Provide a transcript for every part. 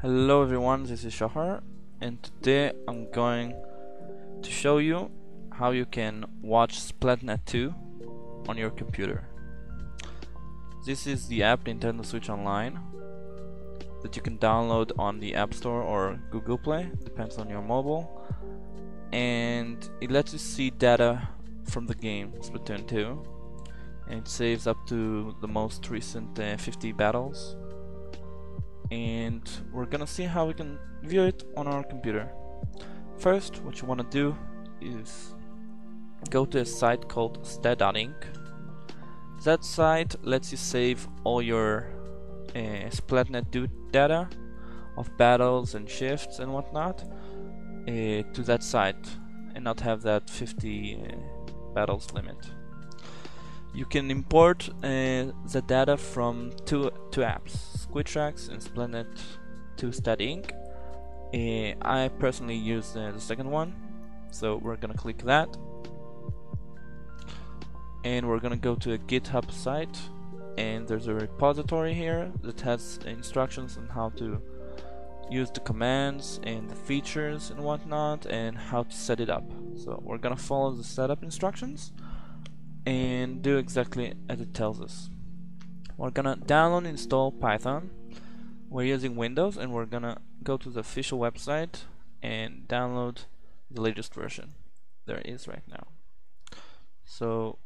Hello everyone, this is Shahar and today I'm going to show you how you can watch Splatnet 2 on your computer. This is the app Nintendo Switch Online that you can download on the App Store or Google Play, depends on your mobile and it lets you see data from the game Splatoon 2 and it saves up to the most recent uh, 50 battles and we're gonna see how we can view it on our computer. First what you want to do is go to a site called stat.ink that site lets you save all your uh, Splatnet data of battles and shifts and whatnot uh, to that site and not have that 50 uh, battles limit. You can import uh, the data from two, two apps, SquidTracks and Splendid 2 Stat Inc. Uh, I personally use uh, the second one, so we're gonna click that. And we're gonna go to a GitHub site, and there's a repository here that has instructions on how to use the commands and the features and whatnot, and how to set it up. So we're gonna follow the setup instructions and do exactly as it tells us. We're gonna download and install Python. We're using Windows and we're gonna go to the official website and download the latest version there is right now. So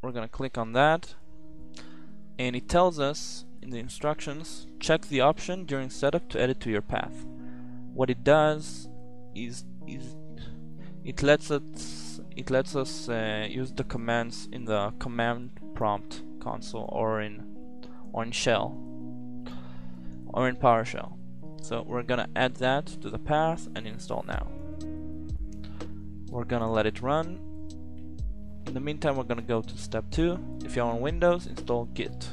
we're gonna click on that and it tells us in the instructions check the option during setup to edit to your path. What it does is is it lets us it lets us uh, use the commands in the command prompt console or in on shell or in PowerShell. So we're gonna add that to the path and install now. We're gonna let it run. In the meantime, we're gonna go to step two. If you're on Windows, install Git.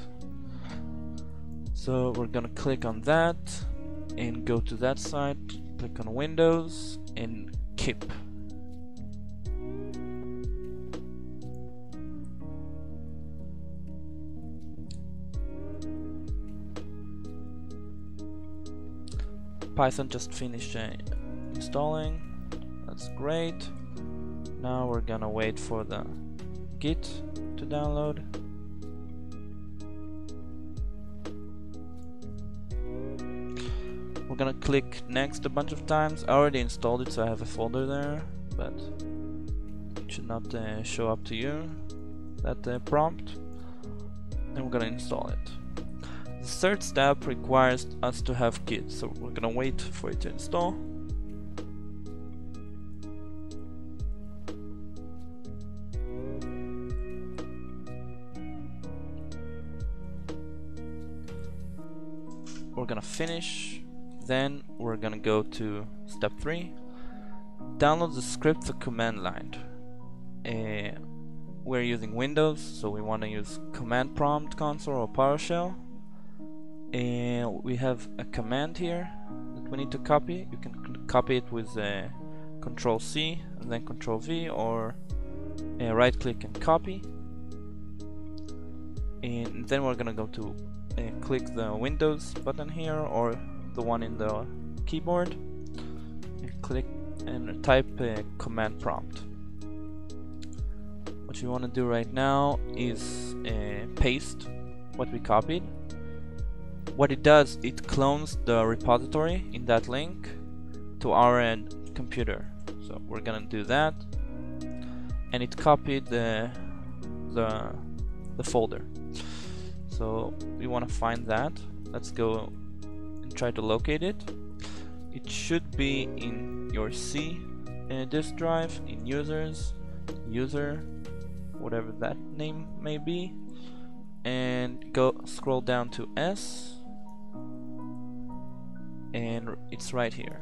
So we're gonna click on that and go to that site, click on Windows and kip Python just finished uh, installing. That's great. Now we're gonna wait for the git to download. We're gonna click next a bunch of times. I already installed it so I have a folder there but it should not uh, show up to you. That uh, prompt. And we're gonna install it the third step requires us to have Git, so we're gonna wait for it to install. We're gonna finish, then we're gonna go to step 3, download the script the command line. Uh, we're using Windows, so we want to use command prompt console or PowerShell and we have a command here that we need to copy. You can copy it with uh, control C and then control V or uh, right click and copy. And then we're gonna go to uh, click the Windows button here or the one in the keyboard and click and type a command prompt. What you want to do right now is uh, paste what we copied what it does, it clones the repository in that link to our end computer. So we're gonna do that, and it copied the the the folder. So we want to find that. Let's go and try to locate it. It should be in your C uh, disk drive, in users, user, whatever that name may be, and go scroll down to S and it's right here.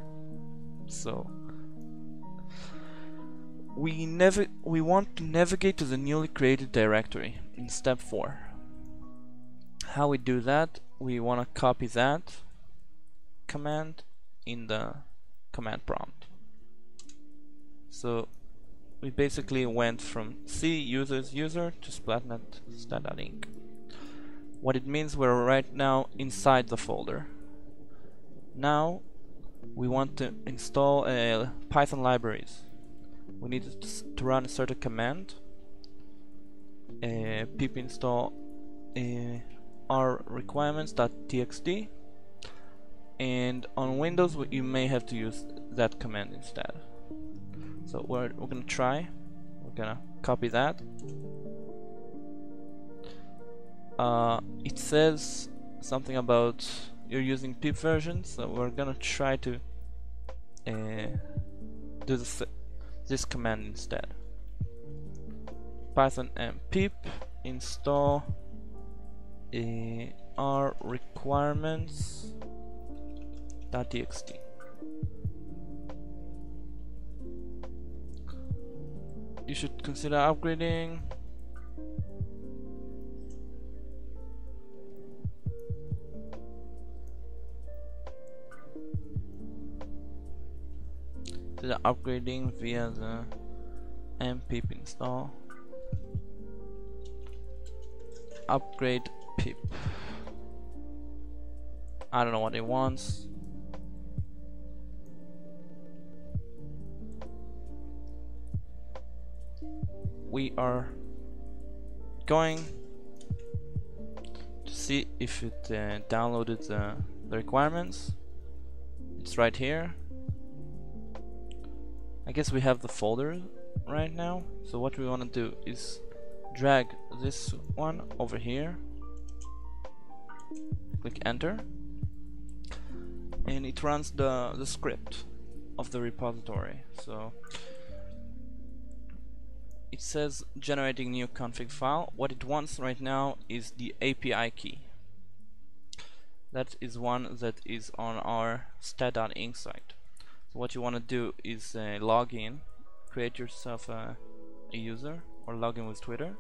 So we never we want to navigate to the newly created directory in step 4 how we do that we want to copy that command in the command prompt. So we basically went from C users user to splatnet Standard stat.ink what it means we're right now inside the folder now we want to install uh, Python libraries. We need to, to run a certain command uh, pip install uh, our requirements.txt and on Windows you may have to use that command instead. So we're, we're gonna try. We're gonna copy that. Uh, it says something about you're using pip version so we're gonna try to uh, do this, this command instead. Python and pip install uh, our requirements .txt. You should consider upgrading to the upgrading via the mpip install. Upgrade pip. I don't know what it wants. We are going to see if it uh, downloaded the, the requirements. It's right here I guess we have the folder right now. So what we want to do is drag this one over here. Click enter. And it runs the, the script of the repository. So it says generating new config file. What it wants right now is the API key. That is one that is on our stat.ink site so what you want to do is uh, log in create yourself a, a user or log in with Twitter.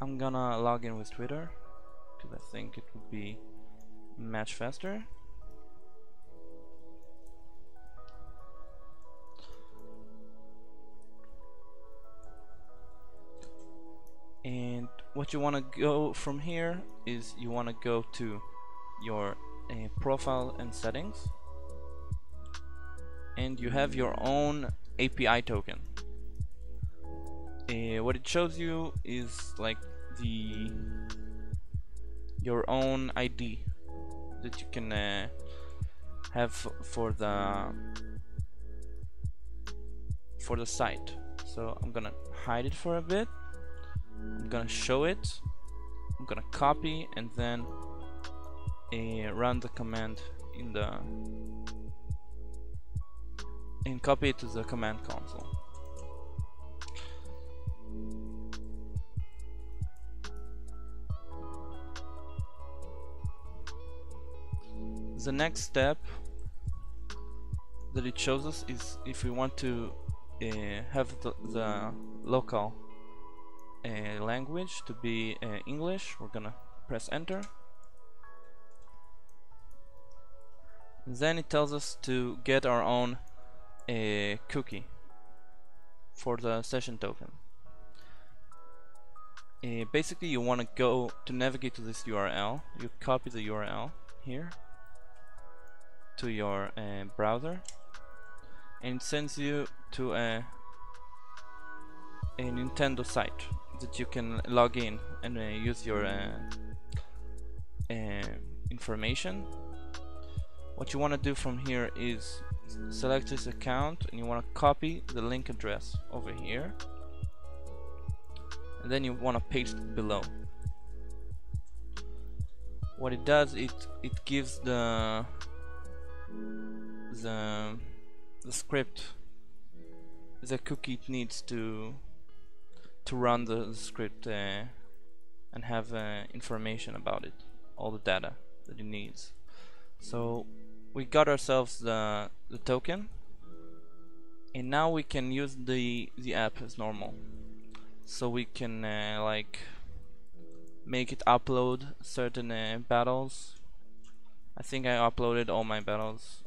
I'm gonna log in with Twitter because I think it would be much faster. And what you want to go from here is you want to go to your uh, profile and settings and you have your own API token. Uh, what it shows you is like the your own ID that you can uh, have for the for the site. So I'm gonna hide it for a bit. I'm gonna show it. I'm gonna copy and then uh, run the command in the and copy it to the command console. The next step that it shows us is if we want to uh, have the, the local uh, language to be uh, English we're gonna press enter. Then it tells us to get our own uh, cookie for the session token. Uh, basically you want to go to navigate to this URL you copy the URL here to your uh, browser and sends you to a, a Nintendo site that you can log in and uh, use your uh, uh information. What you want to do from here is select this account and you want to copy the link address over here. And then you want to paste it below. What it does it it gives the the the script the cookie it needs to to run the, the script uh, and have uh, information about it all the data that it needs. So we got ourselves the the token. And now we can use the the app as normal. So we can uh, like make it upload certain uh, battles. I think I uploaded all my battles.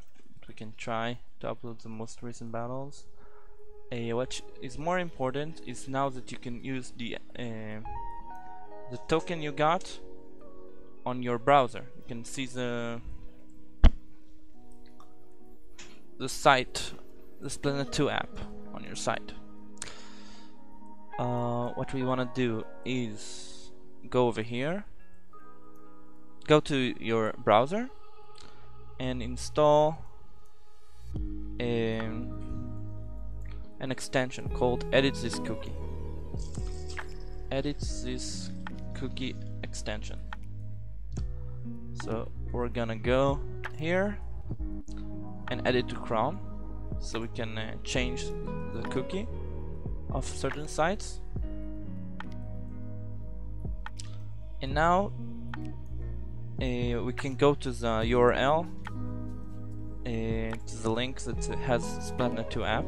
We can try to upload the most recent battles. Uh, what is more important is now that you can use the uh, the token you got on your browser. You can see the the site, the SplatNet 2 app on your site. Uh, what we want to do is go over here, go to your browser, and install a, an extension called Edit This Cookie. Edit this cookie extension. So we're gonna go here and add it to Chrome so we can uh, change the cookie of certain sites. And now uh, we can go to the URL uh, to the link that has Splatnet 2 app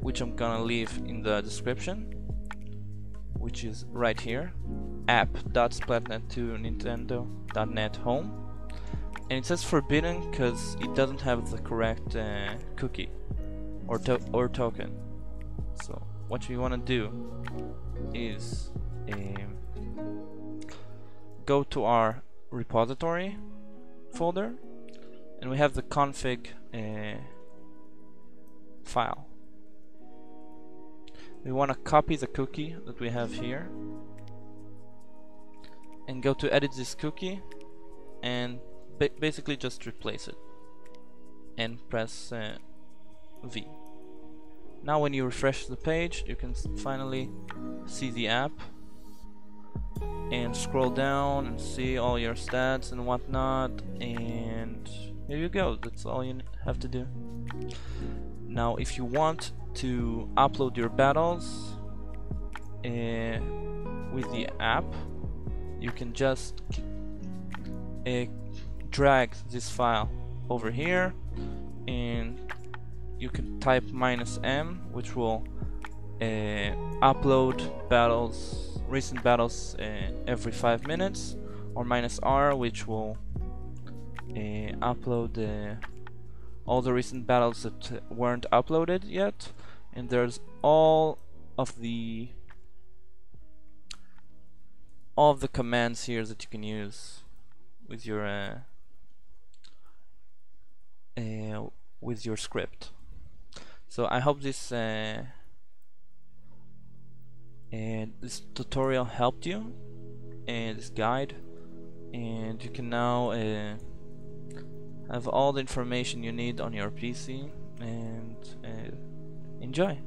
which I'm gonna leave in the description which is right here app.splatnet2nintendo.net home and it says forbidden because it doesn't have the correct uh, cookie or, to or token. So what we want to do is um, go to our repository folder and we have the config uh, file. We want to copy the cookie that we have here and go to edit this cookie and ba basically just replace it and press uh, V. Now when you refresh the page you can finally see the app and scroll down and see all your stats and whatnot and here you go that's all you have to do now if you want to upload your battles uh, with the app you can just uh, drag this file over here and you can type minus m which will uh, upload battles recent battles uh, every five minutes or minus r which will uh, upload uh, all the recent battles that weren't uploaded yet. And there's all of the all of the commands here that you can use with your uh, uh, with your script. So I hope this uh, and this tutorial helped you and this guide and you can now uh, have all the information you need on your PC and uh, enjoy